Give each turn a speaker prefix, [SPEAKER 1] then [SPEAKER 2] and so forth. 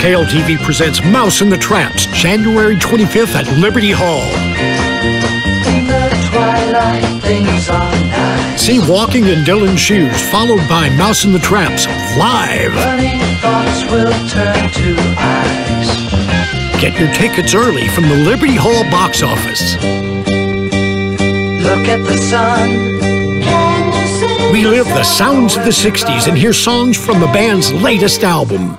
[SPEAKER 1] KLTV presents Mouse and the Traps, January 25th at Liberty Hall.
[SPEAKER 2] Twilight.
[SPEAKER 1] See Walking in Dylan's Shoes, followed by Mouse and the Traps, live.
[SPEAKER 2] Running thoughts will turn to eyes.
[SPEAKER 1] Get your tickets early from the Liberty Hall box office.
[SPEAKER 2] Look at the sun.
[SPEAKER 1] Relive the sounds of the 60s and hear songs from the band's latest album.